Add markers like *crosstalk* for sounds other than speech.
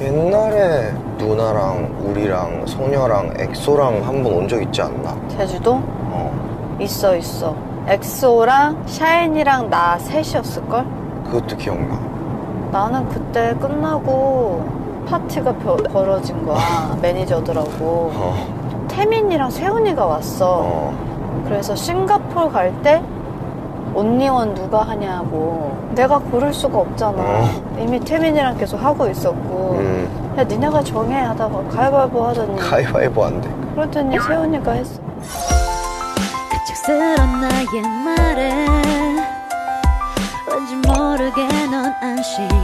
옛날에 누나랑 우리랑 소녀랑 엑소랑 한 번 온 적 있지 않나? 제주도? 어 있어 있어 엑소랑 샤이니랑 나 셋이었을걸? 그것도 기억나 나는 그때 끝나고 파티가 벼- 벌어진 거야 *laughs* 매니저들하고 어, 태민이랑 세훈이가 왔어 어. 그래서 싱가포르 갈때 Only One 누가 하냐고. 내가 고를 수가 없잖아. 어. 이미 태민이랑 계속 하고 있었고. 음, 야 니네가 정해 하다가 가위바위보 하더니. 가위바위보 안 돼. 그러더니 세훈이가 했어. 갑작스런 나의 말에 왠지 모르게 넌 안심한 듯